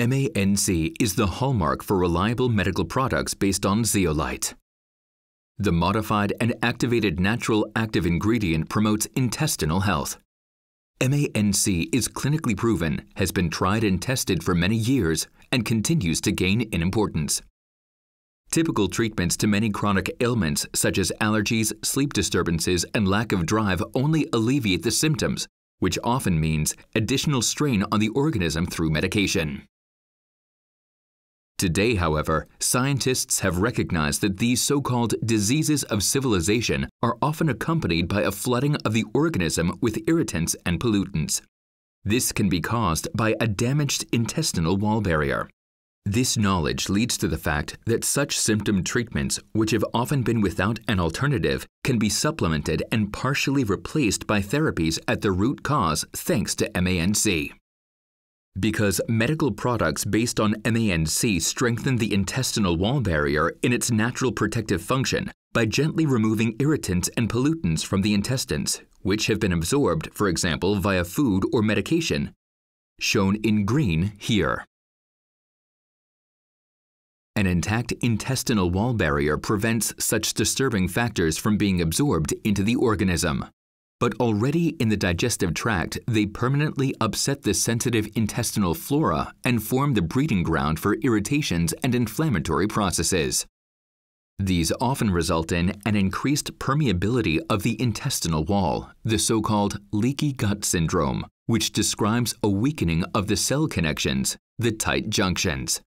MANC is the hallmark for reliable medical products based on zeolite. The modified and activated natural active ingredient promotes intestinal health. MANC is clinically proven, has been tried and tested for many years, and continues to gain in importance. Typical treatments to many chronic ailments such as allergies, sleep disturbances, and lack of drive only alleviate the symptoms, which often means additional strain on the organism through medication. Today, however, scientists have recognized that these so-called diseases of civilization are often accompanied by a flooding of the organism with irritants and pollutants. This can be caused by a damaged intestinal wall barrier. This knowledge leads to the fact that such symptom treatments, which have often been without an alternative, can be supplemented and partially replaced by therapies at the root cause thanks to MANC. Because medical products based on MANC strengthen the intestinal wall barrier in its natural protective function by gently removing irritants and pollutants from the intestines, which have been absorbed, for example, via food or medication, shown in green here. An intact intestinal wall barrier prevents such disturbing factors from being absorbed into the organism but already in the digestive tract, they permanently upset the sensitive intestinal flora and form the breeding ground for irritations and inflammatory processes. These often result in an increased permeability of the intestinal wall, the so-called leaky gut syndrome, which describes a weakening of the cell connections, the tight junctions.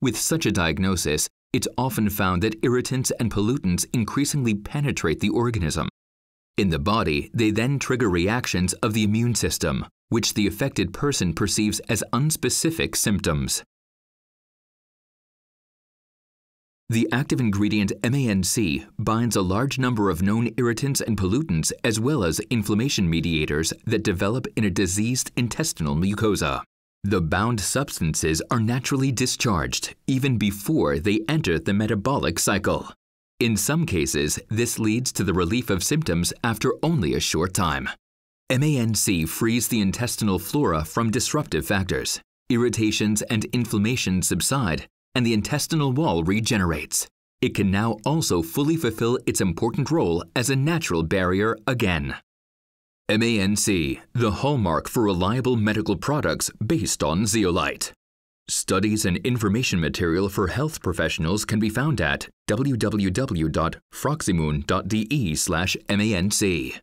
With such a diagnosis, it's often found that irritants and pollutants increasingly penetrate the organism, in the body, they then trigger reactions of the immune system, which the affected person perceives as unspecific symptoms. The active ingredient MANC binds a large number of known irritants and pollutants as well as inflammation mediators that develop in a diseased intestinal mucosa. The bound substances are naturally discharged even before they enter the metabolic cycle. In some cases, this leads to the relief of symptoms after only a short time. MANC frees the intestinal flora from disruptive factors. Irritations and inflammation subside, and the intestinal wall regenerates. It can now also fully fulfill its important role as a natural barrier again. MANC, the hallmark for reliable medical products based on zeolite. Studies and information material for health professionals can be found at www.froximun.de/manc.